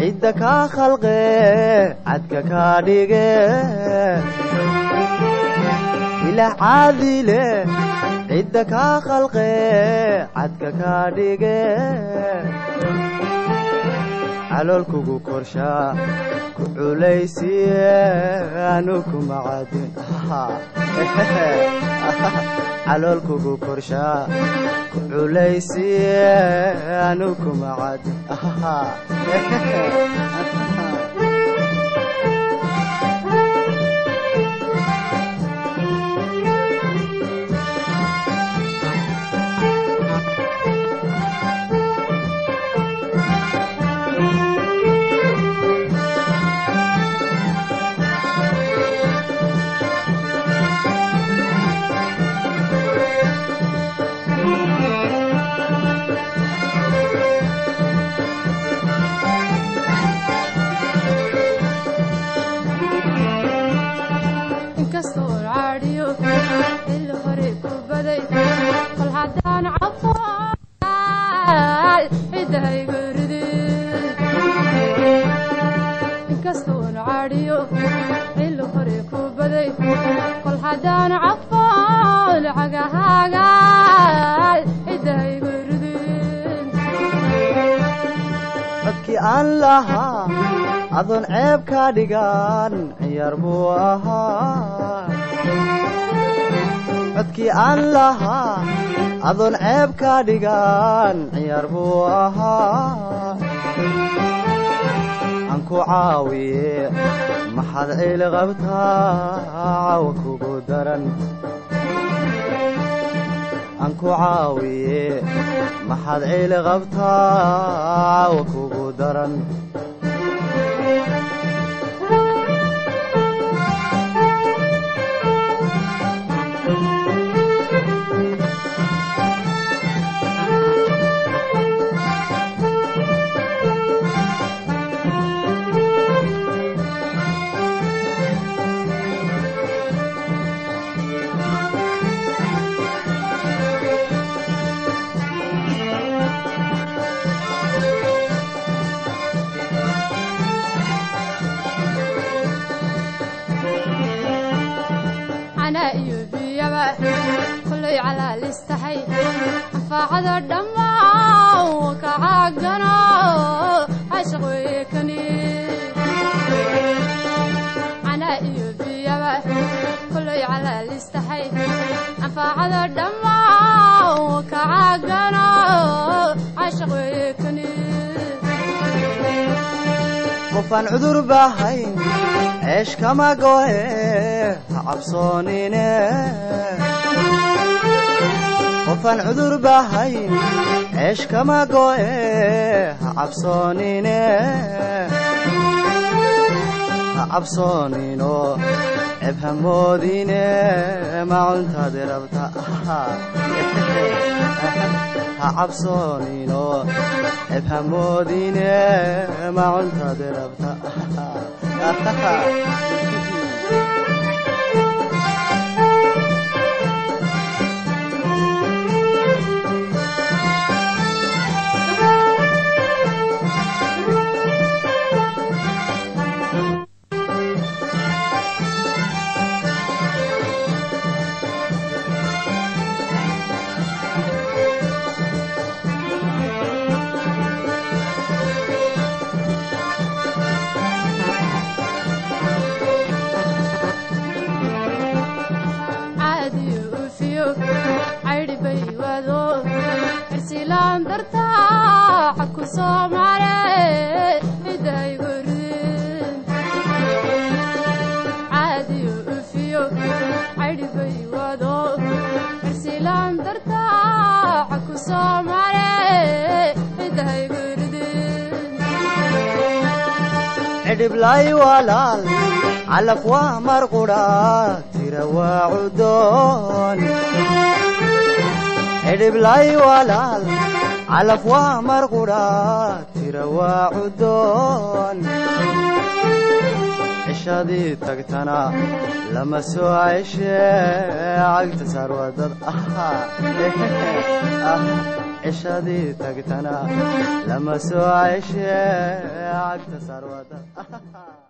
cidda kaa khalqe cadka kaa dhige ilah caadile cidda kaa khalqe cadka kaa dhige caloolkugu korshaa ku culaysiye anu kuma cadin caloolkugu korshaa ku culaysiye anu kuma cadin codkii aan lahaa adoon ceeb kaa dhigan ciyaar buu ahaa codkii aan lahaa adoon ceeb kaa dhigan ciyaar buu ahaa aan ku caawiye maxaad ciil qabtaa qabtaa caawa kugu daran كلي على لستحي فعذا الدماء وكعقنا عشقيكني أنا إيوبي كلي على لستحي فعذا الدماء وكعقنا عشقيكني qofaan cudur baahayn ceesh kama goe ha cabsoonine ceesh kama go'e ha cabsoonine ha cabsoonino ceb hamoodine ma cuntaadi rabta ha cabsoonino ceb hamoodine ma cuntaadi rabta cidhiblay walaal calaf waa mar qudha tira waa cudoon. Cidhiblay walaal على علف ومرغورات روا عدون. عشادي تقتنا لما سوى عشي عقد تسار وضد أخا عشادي تقتنا لما سوى عشي عقد تسار وضد أخا